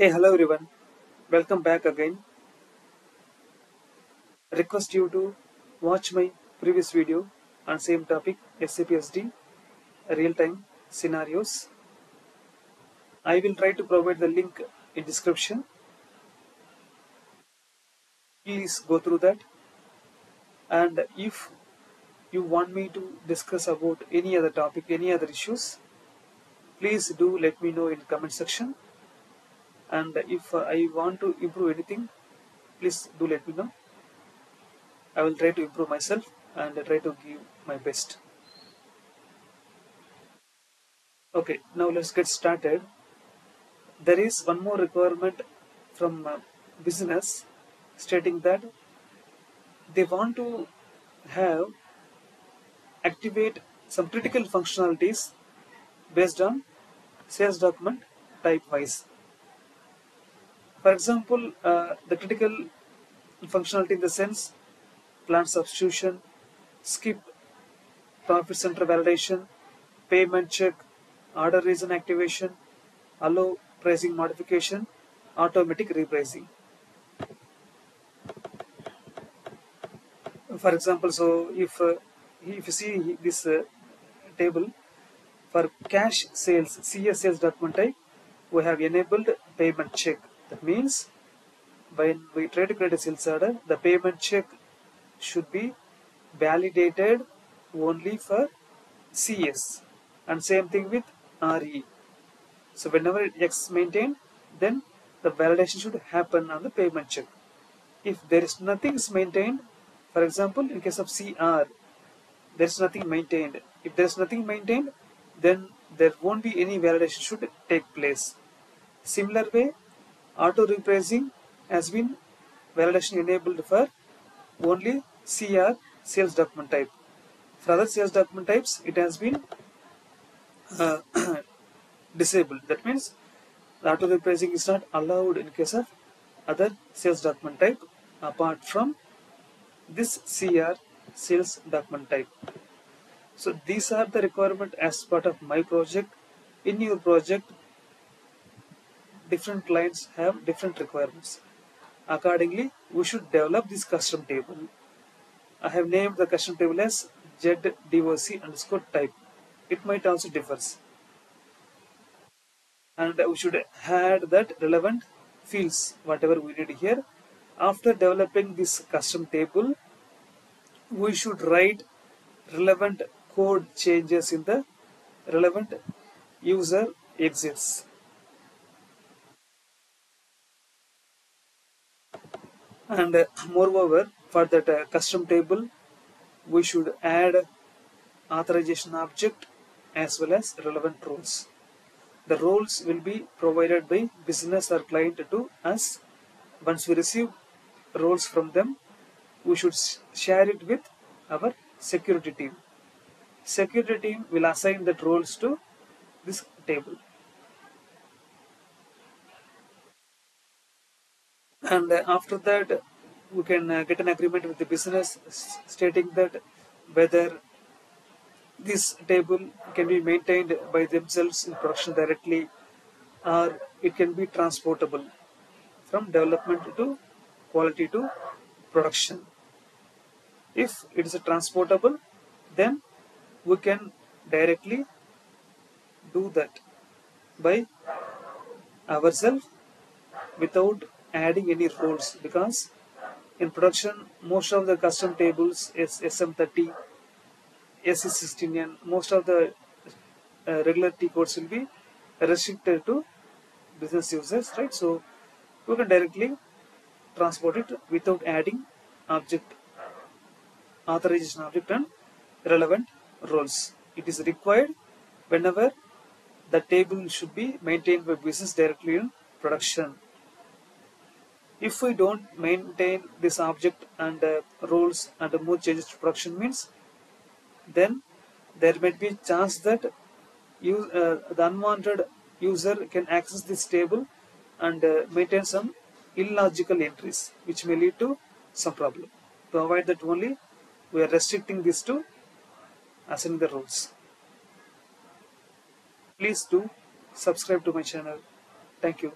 Hey, hello everyone. Welcome back again. Request you to watch my previous video on same topic SAP SD real-time scenarios. I will try to provide the link in description. Please go through that. And if you want me to discuss about any other topic, any other issues, please do let me know in comment section and if I want to improve anything please do let me know. I will try to improve myself and try to give my best. Okay now let's get started. There is one more requirement from uh, business stating that they want to have activate some critical functionalities based on sales document type wise for example, uh, the critical functionality in the sense plant substitution, skip profit center validation, payment check, order reason activation, allow pricing modification, automatic repricing. For example, so if uh, if you see this uh, table for cash sales, CS sales document type, we have enabled payment check that means when we try to create a sales order, the payment check should be validated only for CS and same thing with RE. So whenever X is maintained, then the validation should happen on the payment check. If there is nothing is maintained, for example, in case of CR, there is nothing maintained. If there is nothing maintained, then there won't be any validation should take place. Similar way, auto repricing has been validation enabled for only CR sales document type. For other sales document types, it has been uh, disabled. That means auto repricing is not allowed in case of other sales document type apart from this CR sales document type. So these are the requirement as part of my project. In your project, different clients have different requirements. Accordingly, we should develop this custom table. I have named the custom table as ZDOC underscore type. It might also differs. And we should add that relevant fields, whatever we need here. After developing this custom table, we should write relevant code changes in the relevant user exits. And moreover for that uh, custom table we should add authorization object as well as relevant roles. The roles will be provided by business or client to us. Once we receive roles from them we should share it with our security team. Security team will assign that roles to this table and after that we can uh, get an agreement with the business stating that whether this table can be maintained by themselves in production directly or it can be transportable from development to quality to production. If it is transportable then we can directly do that by ourselves without adding any roles because in production most of the custom tables is SM30 SE16 and most of the uh, regular T codes will be restricted to business users right? So we can directly transport it without adding object authorization object and relevant roles. It is required whenever the table should be maintained by business directly in production if we don't maintain this object and uh, roles and uh, move changes to production means then there might be a chance that you, uh, the unwanted user can access this table and uh, maintain some illogical entries which may lead to some problem. Avoid that only we are restricting this to assigning the roles. Please do subscribe to my channel. Thank you.